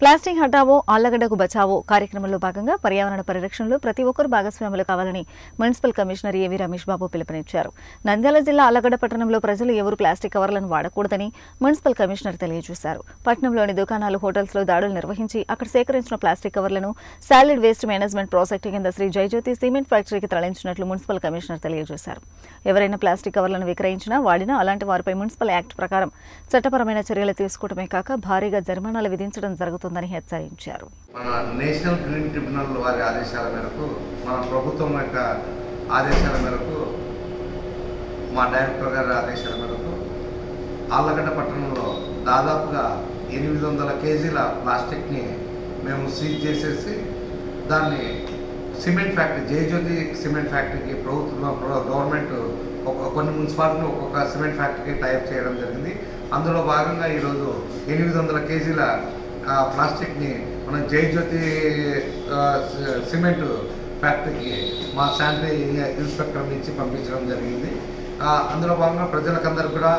Plastic హటావో ఆళ్ళగడ్డకు Bachao కార్యక్రమంలో భాగంగా పర్యావరణ పరిరక్షణలో ప్రతి ఒక్కరు భాగస్వాములు కావాలని మున్సిపల్ కమిషనర్ ఏవి రమేష్ బాబు పిలుపునిచ్చారు. నంద్యాల జిల్లా ఆళ్ళగడ్డ పట్టణంలో ప్రజలు ఎవరు ప్లాస్టిక్ కవర్లను వాడకూడదని మున్సిపల్ కమిషనర్ తెలియజేశారు. పట్టణంలోని దుకాణాలు హోటల్స్లో దాడులు నిర్వహించి అక్కడ సేకరించిన ప్లాస్టిక్ కవర్లను సాలిడ్ వేస్ట్ మేనేజ్మెంట్ ప్రాజెక్టు కింద శ్రీ జయజ్యోతి సిమెంట్ ఫ్యాక్టరీకి తరలించినట్లు మున్సిపల్ కమిషనర్ తెలియజేశారు. ఎవరైనా ప్లాస్టిక్ కవర్లను విక్రయించినా వాడినా అలాంటి వారిపై మున్సిపల్ యాక్ట్ ప్రకారం చట్టపరమైన చర్యలు తీసుకోవడమే కాక భారీగా జరిమానాలు విధించడం జరుగుతుంది జరుగుతుందని హెచ్చరించారు. మన నేషనల్ గ్రీన్ ట్రిబ్యునల్ వారి ఆదేశాల మేరకు మన ప్రభుత్వం యొక్క ఆదేశాల మేరకు మా డైరెక్టర్ గారి ఆదేశాల మేరకు ఆళ్ళగడ్డ పట్టణంలో దాదాపుగా ఎనిమిది వందల కేజీల ప్లాస్టిక్ని మేము సీజ్ చేసేసి దాన్ని సిమెంట్ ఫ్యాక్టరీ జయజ్యోతి సిమెంట్ ఫ్యాక్టరీకి ప్రభుత్వం గవర్నమెంట్ ఒక కొన్ని మున్సిపాలిటీని ఒక్కొక్క సిమెంట్ ఫ్యాక్టరీకి టైప్ చేయడం జరిగింది. అందులో భాగంగా ఈరోజు ఎనిమిది వందల కేజీల ఆ, ప్లాస్టిక్ని మనం జయజ్యోతి ఆ, సిమెంట్ ఫ్యాక్టరీకి మా శానిటరీ ఇన్స్పెక్టర్ నుంచి పంపించడం జరిగింది. అందులో భాగంగా ప్రజలకందరూ కూడా